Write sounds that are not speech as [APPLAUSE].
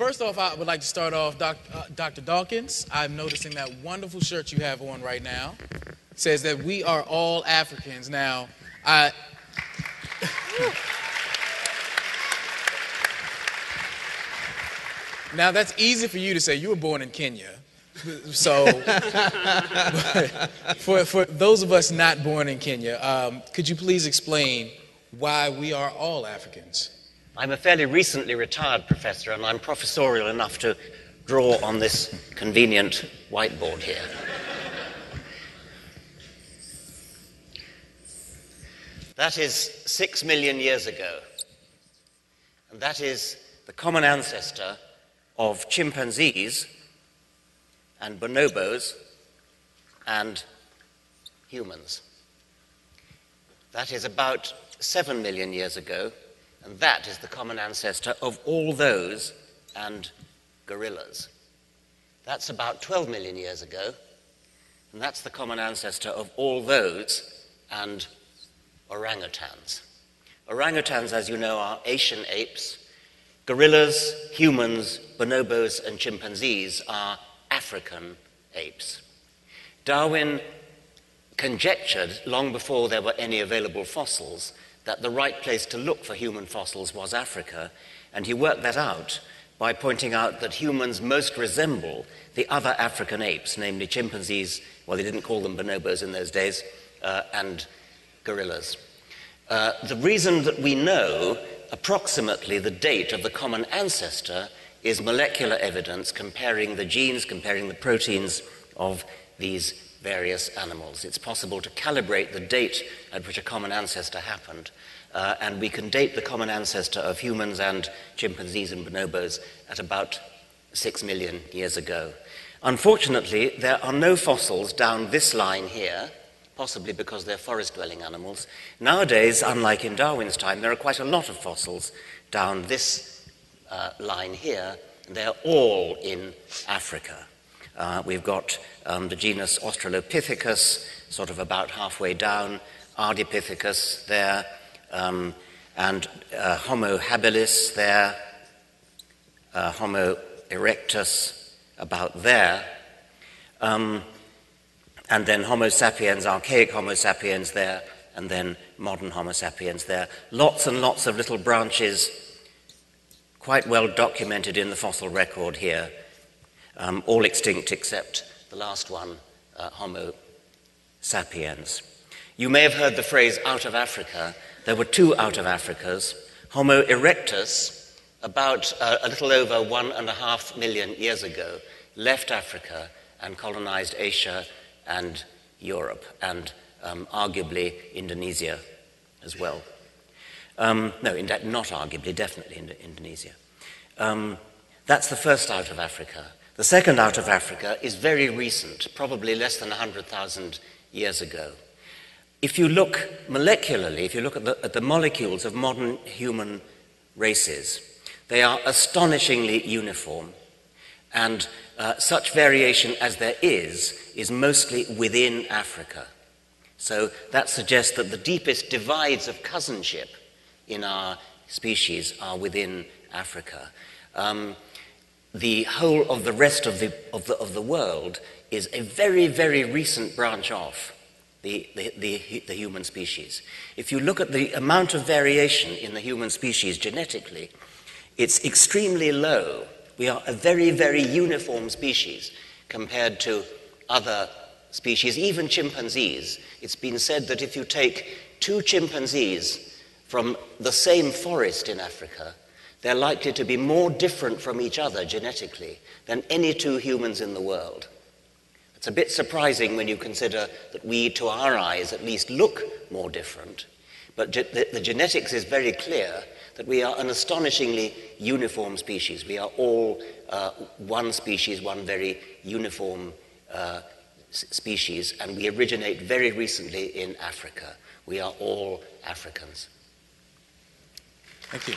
First off, I would like to start off, doc, uh, Dr. Dawkins. I'm noticing that wonderful shirt you have on right now. It says that we are all Africans. Now, I. [LAUGHS] now, that's easy for you to say. You were born in Kenya. So, [LAUGHS] for, for those of us not born in Kenya, um, could you please explain why we are all Africans? I'm a fairly recently retired professor, and I'm professorial enough to draw on this convenient whiteboard here. That is six million years ago. And that is the common ancestor of chimpanzees and bonobos and humans. That is about seven million years ago, and that is the common ancestor of all those and gorillas. That's about 12 million years ago, and that's the common ancestor of all those and orangutans. Orangutans, as you know, are Asian apes. Gorillas, humans, bonobos, and chimpanzees are African apes. Darwin conjectured, long before there were any available fossils, that the right place to look for human fossils was Africa, and he worked that out by pointing out that humans most resemble the other African apes, namely chimpanzees, well, they didn't call them bonobos in those days, uh, and gorillas. Uh, the reason that we know approximately the date of the common ancestor is molecular evidence comparing the genes, comparing the proteins of these various animals. It's possible to calibrate the date at which a common ancestor happened, uh, and we can date the common ancestor of humans and chimpanzees and bonobos at about six million years ago. Unfortunately, there are no fossils down this line here, possibly because they're forest dwelling animals. Nowadays, unlike in Darwin's time, there are quite a lot of fossils down this uh, line here. They're all in Africa. Uh, we've got um, the genus Australopithecus, sort of about halfway down, Ardipithecus there, um, and uh, Homo habilis there, uh, Homo erectus about there, um, and then Homo sapiens, archaic Homo sapiens there, and then modern Homo sapiens there. Lots and lots of little branches, quite well documented in the fossil record here, um, all extinct except the last one, uh, Homo sapiens. You may have heard the phrase out of Africa. There were two out of Africas. Homo erectus, about uh, a little over one and a half million years ago, left Africa and colonized Asia and Europe, and um, arguably Indonesia as well. Um, no, in not arguably, definitely in Indonesia. Um, that's the first out of Africa. The second out of Africa is very recent, probably less than 100,000 years ago. If you look molecularly, if you look at the, at the molecules of modern human races, they are astonishingly uniform. And uh, such variation as there is, is mostly within Africa. So that suggests that the deepest divides of cousinship in our species are within Africa. Um, the whole of the rest of the, of the, of the world is a very, very recent branch off the, the, the, the, human species. If you look at the amount of variation in the human species genetically, it's extremely low. We are a very, very uniform species compared to other species, even chimpanzees. It's been said that if you take two chimpanzees from the same forest in Africa, they're likely to be more different from each other genetically than any two humans in the world. It's a bit surprising when you consider that we, to our eyes at least, look more different. But ge- the, the, genetics is very clear that we are an astonishingly uniform species. We are all uh, one species, one very uniform uh, s- species, and we originate very recently in Africa. We are all Africans. Thank you.